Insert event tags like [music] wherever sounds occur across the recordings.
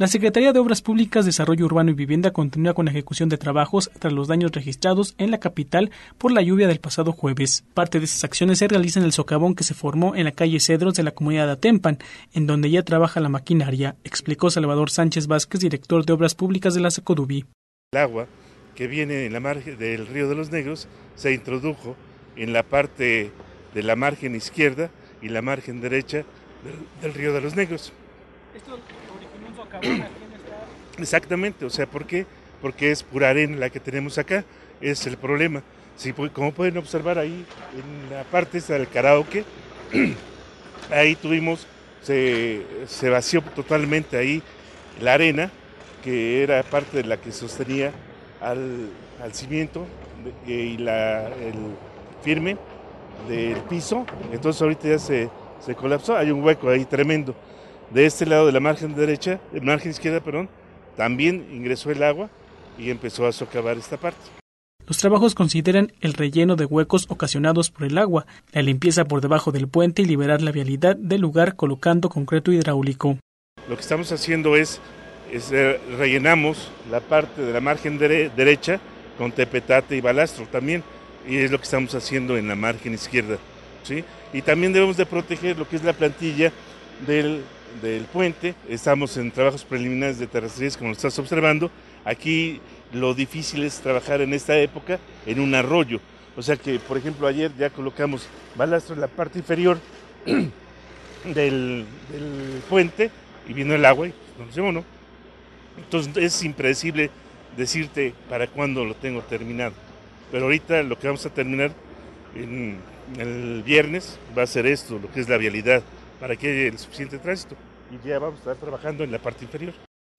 La Secretaría de Obras Públicas, Desarrollo Urbano y Vivienda continúa con la ejecución de trabajos tras los daños registrados en la capital por la lluvia del pasado jueves. Parte de esas acciones se realizan en el socavón que se formó en la calle Cedros de la comunidad de Atempan, en donde ya trabaja la maquinaria, explicó Salvador Sánchez Vázquez, director de Obras Públicas de la Secodubi. El agua que viene en la margen del río de los Negros se introdujo en la parte de la margen izquierda y la margen derecha del, río de los Negros. Exactamente, o sea, ¿por qué? Porque es pura arena la que tenemos acá, es el problema. Si, como pueden observar ahí en la parte esta del karaoke, [clears throat] ahí tuvimos, se, vació totalmente ahí la arena, que era parte de la que sostenía al, cimiento y la, el firme del piso, entonces ahorita ya se, se colapsó, hay un hueco ahí tremendo. De este lado de la margen derecha, margen izquierda, perdón, también ingresó el agua y empezó a socavar esta parte. Los trabajos consideran el relleno de huecos ocasionados por el agua, la limpieza por debajo del puente y liberar la vialidad del lugar colocando concreto hidráulico. Lo que estamos haciendo es, eh, rellenamos la parte de la margen derecha con tepetate y balastro también, y es lo que estamos haciendo en la margen izquierda. ¿sí? Y también debemos de proteger lo que es la plantilla del del puente, estamos en trabajos preliminares de terrastrías como lo estás observando. Aquí lo difícil es trabajar en esta época en un arroyo. O sea que, por ejemplo, ayer ya colocamos balastro en la parte inferior [clears throat] del, puente y vino el agua y pues, no no. Entonces es impredecible decirte para cuándo lo tengo terminado. Pero ahorita lo que vamos a terminar en el viernes va a ser esto, lo que es la vialidad para que haya el suficiente tránsito. Y ya vamos a estar trabajando en la parte inferior.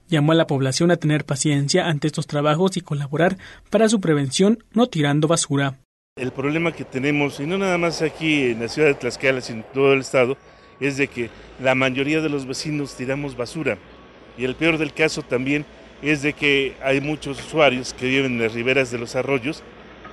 Llamó a la población a tener paciencia ante estos trabajos y colaborar para su prevención, no tirando basura. El problema que tenemos, y no nada más aquí en la ciudad de Tlaxcala, sino en todo el estado, es de que la mayoría de los vecinos tiramos basura. Y el peor del caso también es de que hay muchos usuarios que viven en las riberas de los arroyos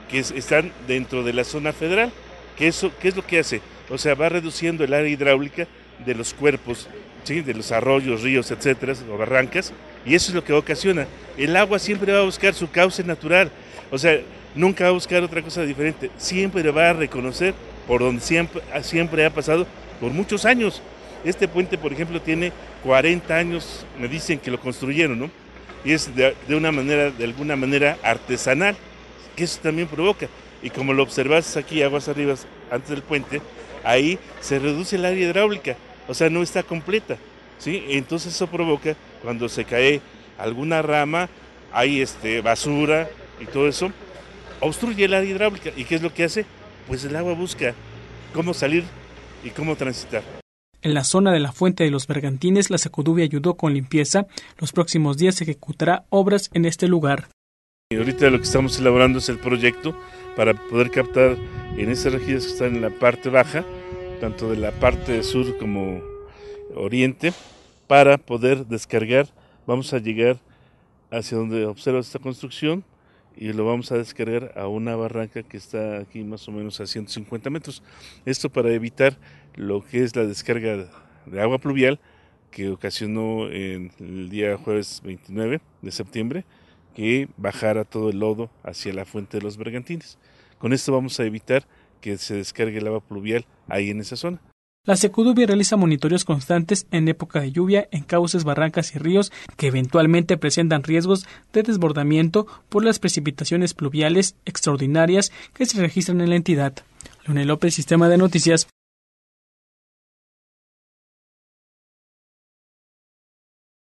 que están dentro de la zona federal. ¿Qué, eso, ¿Qué es lo que hace? O sea, va reduciendo el área hidráulica de los cuerpos, ¿sí? de los arroyos, ríos, etcétera, o barrancas, y eso es lo que ocasiona. El agua siempre va a buscar su cauce natural, o sea, nunca va a buscar otra cosa diferente, siempre va a reconocer por donde siempre, siempre ha pasado por muchos años. Este puente, por ejemplo, tiene 40 años, me dicen que lo construyeron, ¿no? Y es de, de una manera, de alguna manera artesanal, que eso también provoca. Y como lo observas aquí, aguas arriba, antes del puente, ahí se reduce el área hidráulica, o sea, no está completa, ¿sí? Entonces eso provoca cuando se cae alguna rama, hay este, basura y todo eso, obstruye el área hidráulica. ¿Y qué es lo que hace? Pues el agua busca cómo salir y cómo transitar. En la zona de la fuente de los Bergantines, la Secudubia ayudó con limpieza. Los próximos días se ejecutará obras en este lugar. Y ahorita lo que estamos elaborando es el proyecto para poder captar en esas rejillas que están en la parte baja, tanto de la parte sur como oriente, para poder descargar. Vamos a llegar hacia donde observa esta construcción y lo vamos a descargar a una barranca que está aquí más o menos a 150 metros. Esto para evitar lo que es la descarga de agua pluvial que ocasionó el día jueves 29 de septiembre que bajara todo el lodo hacia la fuente de los bergantines. Con esto vamos a evitar que se descargue el agua pluvial ahí en esa zona. La Secudubia realiza monitoreos constantes en época de lluvia en cauces, barrancas y ríos que eventualmente presentan riesgos de desbordamiento por las precipitaciones pluviales extraordinarias que se registran en la entidad. Leonel López, Sistema de Noticias.